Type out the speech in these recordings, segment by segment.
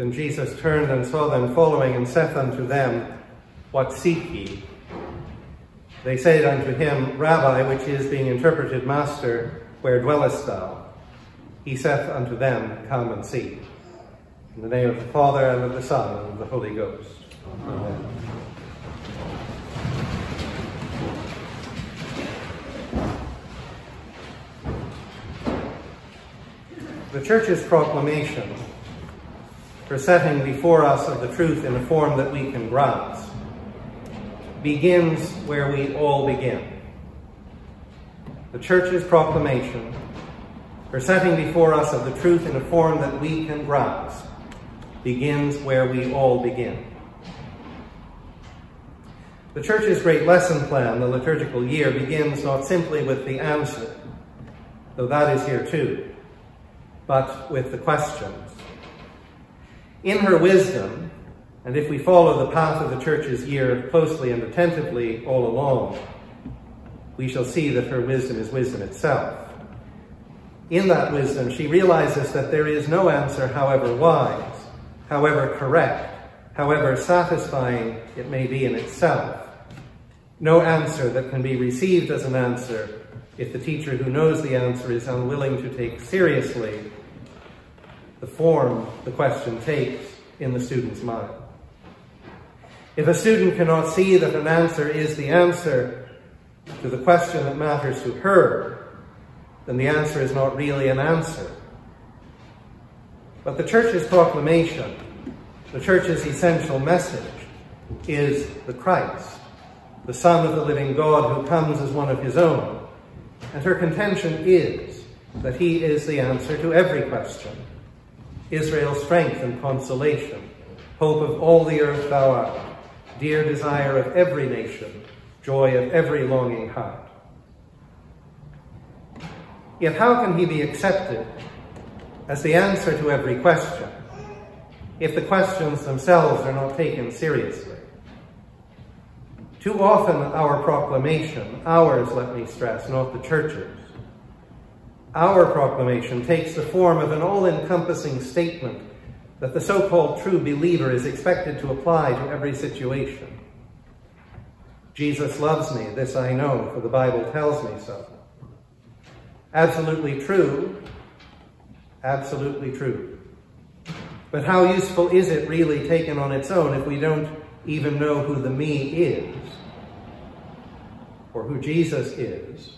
Then Jesus turned and saw them following, and saith unto them, What seek ye? They said unto him, Rabbi, which is being interpreted, Master, where dwellest thou? He saith unto them, Come and see. In the name of the Father, and of the Son, and of the Holy Ghost. Amen. The Church's proclamation for setting before us of the truth in a form that we can grasp begins where we all begin. The Church's proclamation for setting before us of the truth in a form that we can grasp begins where we all begin. The Church's great lesson plan, the liturgical year, begins not simply with the answer, though that is here too, but with the questions. In her wisdom, and if we follow the path of the church's year closely and attentively all along, we shall see that her wisdom is wisdom itself. In that wisdom, she realizes that there is no answer, however wise, however correct, however satisfying it may be in itself. No answer that can be received as an answer if the teacher who knows the answer is unwilling to take seriously the form the question takes in the student's mind. If a student cannot see that an answer is the answer to the question that matters to her, then the answer is not really an answer. But the church's proclamation, the church's essential message, is the Christ, the Son of the living God who comes as one of his own. And her contention is that he is the answer to every question. Israel's strength and consolation, hope of all the earth thou art, dear desire of every nation, joy of every longing heart. Yet how can he be accepted as the answer to every question if the questions themselves are not taken seriously? Too often our proclamation, ours, let me stress, not the church's, our proclamation takes the form of an all-encompassing statement that the so-called true believer is expected to apply to every situation. Jesus loves me, this I know, for the Bible tells me so. Absolutely true, absolutely true. But how useful is it really taken on its own if we don't even know who the me is, or who Jesus is,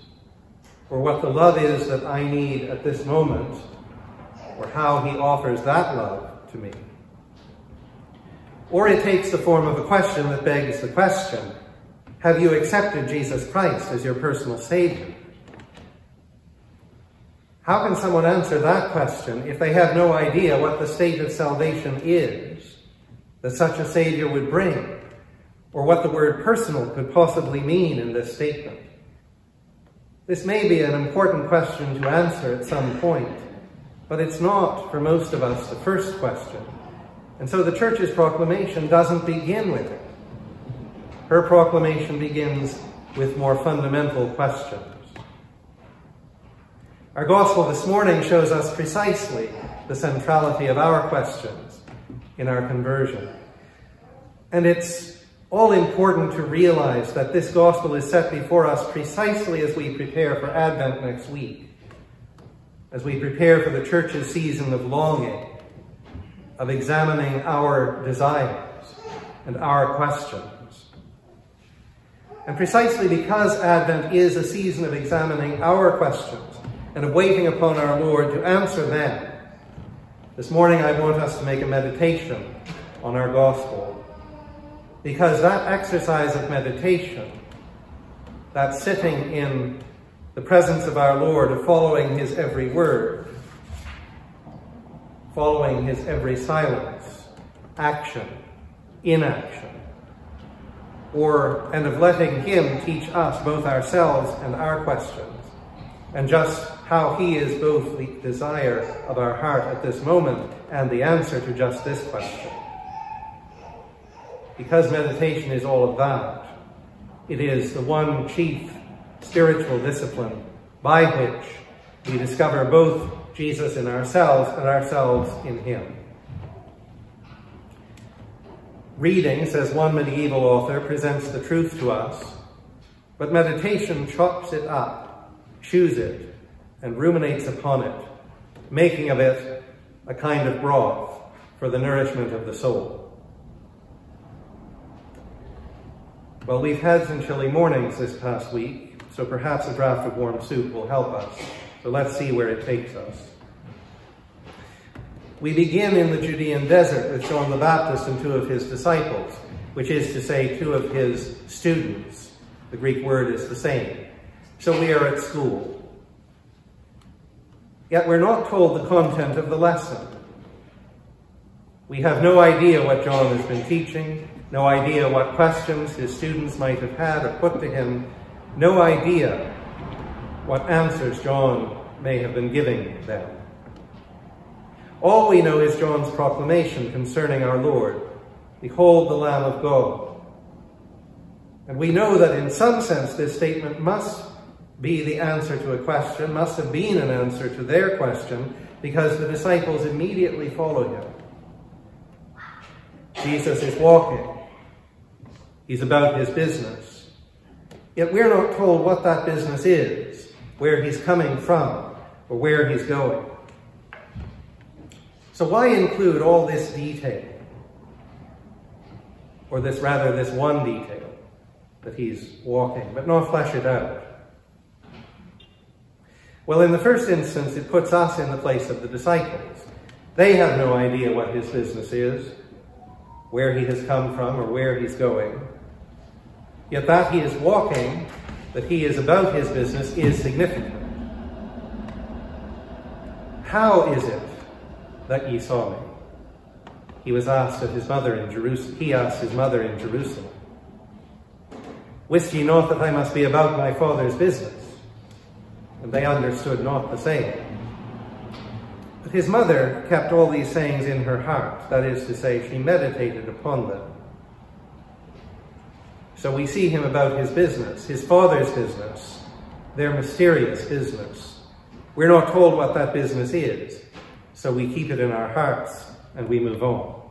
or what the love is that I need at this moment, or how he offers that love to me. Or it takes the form of a question that begs the question, have you accepted Jesus Christ as your personal Savior? How can someone answer that question if they have no idea what the state of salvation is that such a Savior would bring, or what the word personal could possibly mean in this statement? This may be an important question to answer at some point, but it's not, for most of us, the first question. And so the church's proclamation doesn't begin with it. Her proclamation begins with more fundamental questions. Our gospel this morning shows us precisely the centrality of our questions in our conversion. And it's all important to realize that this gospel is set before us precisely as we prepare for Advent next week, as we prepare for the church's season of longing, of examining our desires and our questions. And precisely because Advent is a season of examining our questions and of waiting upon our Lord to answer them, this morning I want us to make a meditation on our gospel because that exercise of meditation, that sitting in the presence of our Lord, of following his every word, following his every silence, action, inaction, or and of letting him teach us both ourselves and our questions, and just how he is both the desire of our heart at this moment and the answer to just this question because meditation is all about. it is the one chief spiritual discipline by which we discover both Jesus in ourselves and ourselves in him. Reading, says one medieval author, presents the truth to us, but meditation chops it up, chews it, and ruminates upon it, making of it a kind of broth for the nourishment of the soul. Well, we've had some chilly mornings this past week, so perhaps a draught of warm soup will help us. So let's see where it takes us. We begin in the Judean desert with John the Baptist and two of his disciples, which is to say, two of his students. The Greek word is the same. So we are at school. Yet we're not told the content of the lesson. We have no idea what John has been teaching, no idea what questions his students might have had or put to him, no idea what answers John may have been giving them. All we know is John's proclamation concerning our Lord, Behold the Lamb of God. And we know that in some sense this statement must be the answer to a question, must have been an answer to their question, because the disciples immediately follow him. Jesus is walking. He's about his business. Yet we're not told what that business is, where he's coming from, or where he's going. So why include all this detail? Or this rather, this one detail that he's walking, but not flesh it out? Well, in the first instance, it puts us in the place of the disciples. They have no idea what his business is where he has come from or where he's going. Yet that he is walking, that he is about his business, is significant. How is it that ye saw me? He was asked of his mother in Jerusalem. He asked his mother in Jerusalem. Wist ye not that I must be about my father's business? And they understood not the saying. But his mother kept all these sayings in her heart, that is to say, she meditated upon them. So we see him about his business, his father's business, their mysterious business. We're not told what that business is, so we keep it in our hearts and we move on.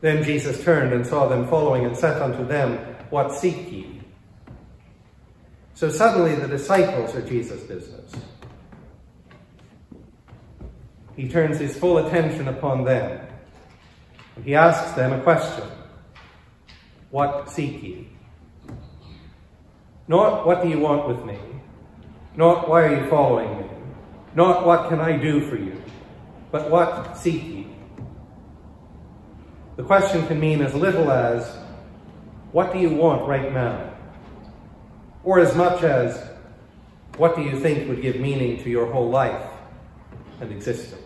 Then Jesus turned and saw them following and said unto them, What seek ye? So suddenly the disciples are Jesus' business he turns his full attention upon them. And he asks them a question. What seek ye? Not what do you want with me? Not why are you following me? Not what can I do for you? But what seek ye? The question can mean as little as, what do you want right now? Or as much as, what do you think would give meaning to your whole life and existence?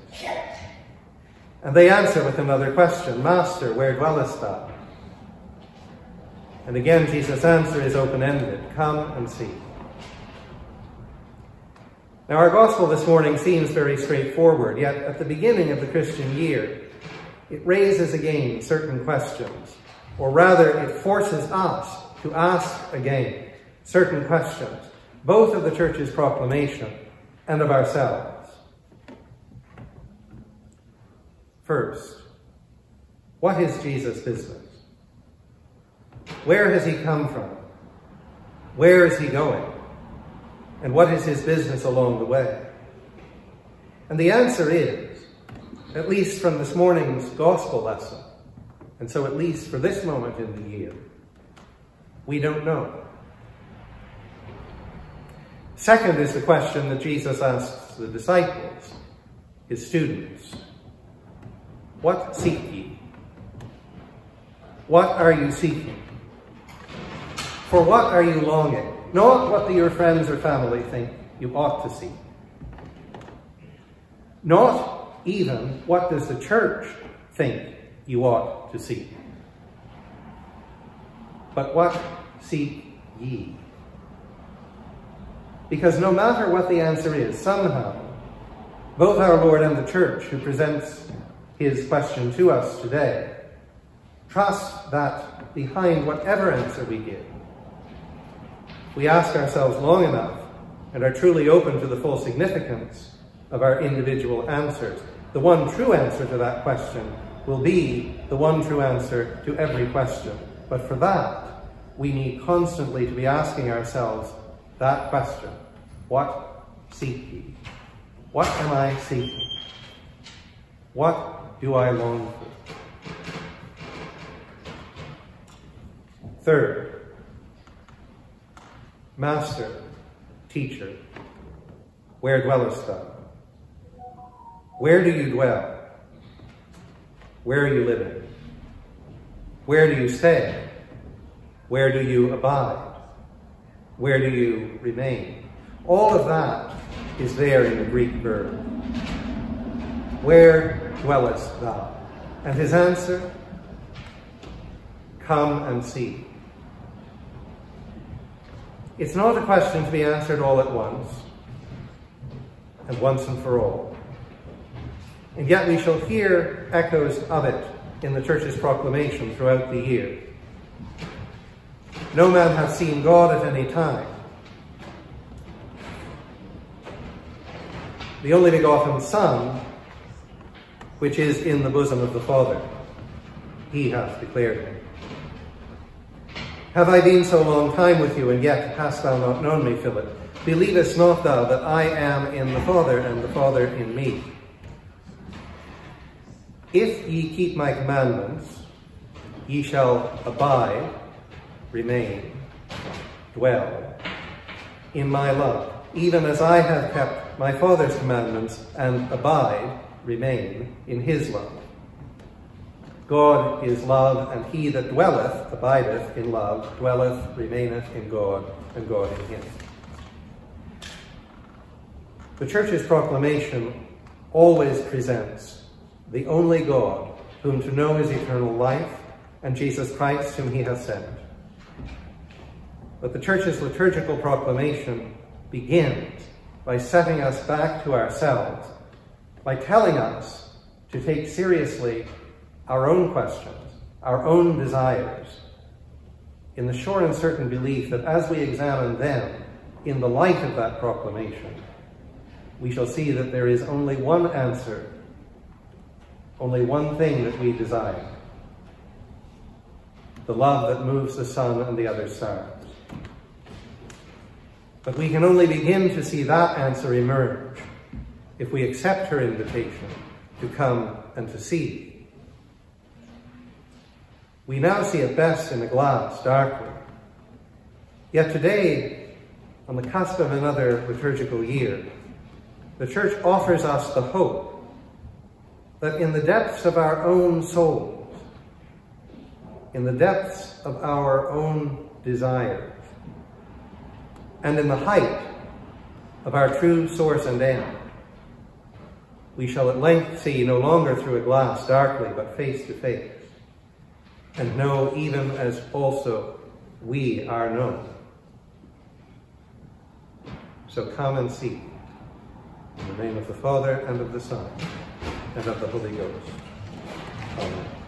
And they answer with another question, Master, where dwellest thou? And again, Jesus' answer is open-ended, come and see. Now, our gospel this morning seems very straightforward, yet at the beginning of the Christian year, it raises again certain questions, or rather, it forces us to ask again certain questions, both of the church's proclamation and of ourselves. First, what is Jesus' business? Where has he come from? Where is he going? And what is his business along the way? And the answer is, at least from this morning's gospel lesson, and so at least for this moment in the year, we don't know. Second is the question that Jesus asks the disciples, his students. What seek ye? What are you seeking? For what are you longing? Not what do your friends or family think you ought to see. Not even what does the church think you ought to see. But what seek ye? Because no matter what the answer is, somehow, both our Lord and the church, who presents his question to us today. Trust that behind whatever answer we give, we ask ourselves long enough and are truly open to the full significance of our individual answers. The one true answer to that question will be the one true answer to every question. But for that, we need constantly to be asking ourselves that question. What seek ye? What am I seeking? What do I long for? Third, Master, Teacher, where dwellest thou? Where do you dwell? Where are you living? Where do you stay? Where do you abide? Where do you remain? All of that is there in the Greek verb. Where dwellest thou? And his answer, come and see. It's not a question to be answered all at once and once and for all. And yet we shall hear echoes of it in the church's proclamation throughout the year. No man hath seen God at any time. The only begotten Son, which is in the bosom of the Father, he hath declared him. Have I been so long time with you, and yet hast thou not known me, Philip? Believest not thou that I am in the Father, and the Father in me? If ye keep my commandments, ye shall abide, remain, dwell in my love, even as I have kept my Father's commandments and abide, remain in his love. God is love, and he that dwelleth, abideth in love, dwelleth, remaineth in God, and God in him. The Church's proclamation always presents the only God, whom to know is eternal life, and Jesus Christ, whom he has sent. But the Church's liturgical proclamation begins by setting us back to ourselves, by telling us to take seriously our own questions, our own desires, in the sure and certain belief that as we examine them in the light of that proclamation, we shall see that there is only one answer only one thing that we desire the love that moves the sun and the other stars. But we can only begin to see that answer emerge if we accept her invitation to come and to see. We now see it best in a glass, darkly. Yet today, on the cusp of another liturgical year, the Church offers us the hope that in the depths of our own souls, in the depths of our own desires, and in the height of our true source and end, we shall at length see no longer through a glass darkly, but face to face, and know even as also we are known. So come and see. In the name of the Father, and of the Son, and of the Holy Ghost. Amen.